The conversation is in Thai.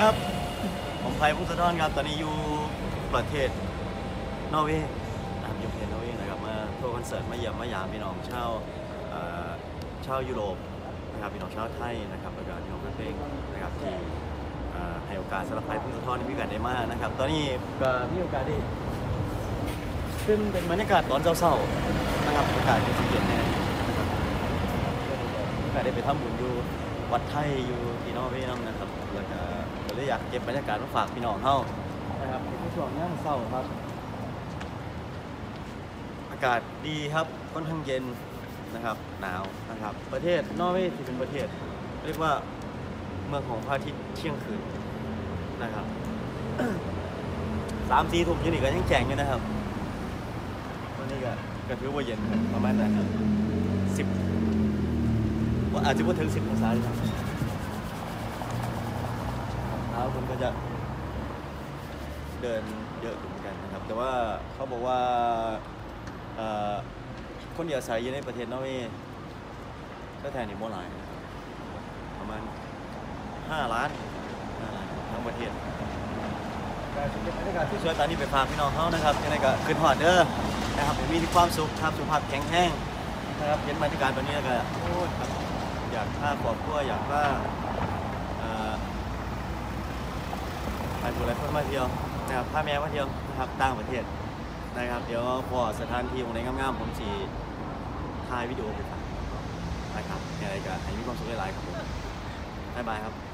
ครับ ผมไผ่ พงศธรครับ ตอนนี้อยู่ประเทศนอร์เวย์นะครับอยู่ประเทศนอร์เวย์นะครับ มาทัวร์คอนเสิร์ตมาเยี่ยมมายามพี่น้องชาวเอ่อชาวยุโรปนะครับพี่น้องชาวไทยนะครับแล้วก็พี่น้องแฟนเพลงนะครับที่เอ่อให้โอกาสสำหรับไผ่ พงศธรที่มีโอกาสได้มากนะครับ ตอนนี้ก็มีโอกาสได้ขึ้นเป็นบรรยากาศตอนเช้าๆนะครับอากาศจะเย็นแหน่นะครับมีโอกาสได้ไปทำบุญอยู่วัดไทยอยู่ที่นอร์เวย์นำนะครับ แล้วก็ก็เลยอยากเก็บบรรยากาศมาฝากพี่น้องเฮานะครับในช่วงย่างเช้าครับ อากาศดีครับค่อนข้างเย็นนะครับ หนาวนะครับ ประเทศนอร์เวย์ที่เป็นประเทศ เรียกว่าเมืองของพระอาทิตย์เที่ยงคืนนะครับสามสี่ทุ่มอยี่นี่ก็ยังแจ้งอยู่นะครับวันนี้ก็ก็ถือว่าเย็นครับประมาณนั้นครับสิบว่าอาจจะพูดถึงสิบองศาเลยครับ เท้าผมก็จะเดินเยอะเหมือนกันนะครับ แต่ว่าเขาบอกว่าคนที่อาศัยอยู่ในประเทศนอร์เวย์ก็แทนนี่โมหลายนะประมาณ5ล้าน5ล้านทั้งประเทศการชุมนุมบรรยากาศที่สวยตอนนี้ไปฝากพี่น้องเขานะครับยังไงก็ขึ้นหอดเด้อนะครับมีความสุขครับสุขภาพแข็งแรงนะครับเห็นบรรยากาศแบบนี้แล้วก็อยากพาครอบครัวอยากพาเอ่อ ไปบุรีคนมาเที่ยวนะครับพาแม่มาเที่ยวนะครับต่างประเทศนะครับ เดี๋ยวพอสถานที่ของไหนงามๆผมสีถ่ายวิดีโอไปฝากนะครับยังไงก็ให้มีความสุขหลายๆครับผมบ๊ายบายครับ